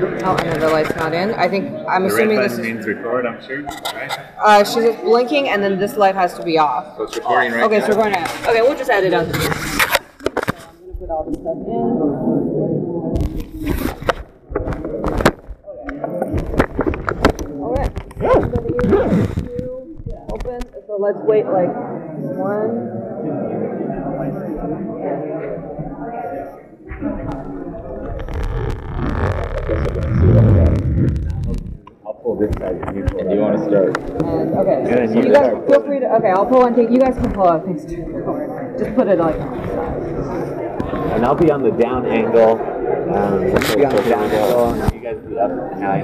Oh, another light's not in. I think I'm The red assuming this button is. means record, I'm sure. Right? Uh, she's just blinking, and then this light has to be off. So it's recording right Okay, now. so we're going to. Okay, we'll just add it on. I'm gonna put all this stuff in. Okay. Two, open. So let's wait like one. Pull this side and you pull Do you want to start? And okay. And So you you guys start. feel free to. Okay, I'll pull one thing. You guys can pull out things too. Just put it like. And I'll be on the down angle. Um, be on the down angle. and You guys be up and high.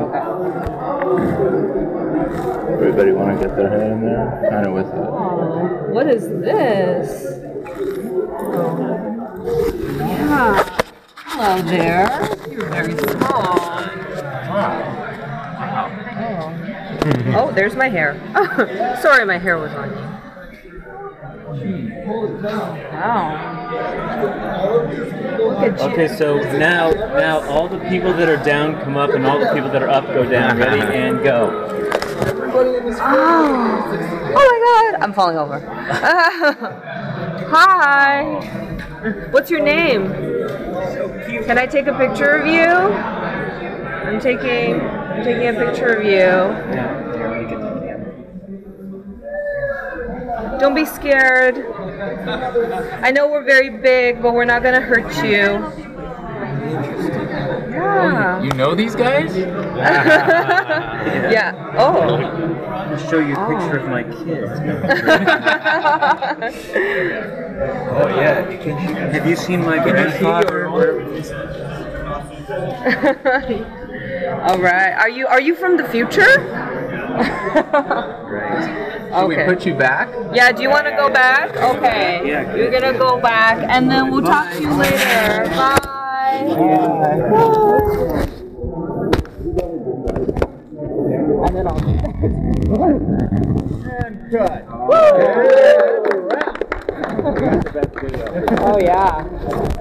Everybody want to get their head in there? Kind of with it. Oh, what is this? Oh. Yeah. Hello there. You're very small. Oh. there's my hair. Sorry, my hair was on you. Wow. Look at you. Okay, so now now all the people that are down come up and all the people that are up go down. Ready and go. Oh. oh my god, I'm falling over. Hi. What's your name? Can I take a picture of you? I'm taking I'm taking a picture of you. Don't be scared. I know we're very big, but we're not gonna hurt you. Yeah. You know these guys? yeah. yeah. Oh. I'll show you a picture of my oh. kids. Oh yeah. Have you seen my grandfather? All right. Are you are you from the future? Should we put you back? Yeah. Do you want to go back? Okay. Yeah. You're gonna go back, and then we'll talk to you later. Bye. And then I'll. Oh yeah.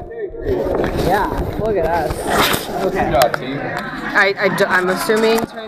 Yeah. Look at us. Okay. Good job, team. I, I am assuming. Turn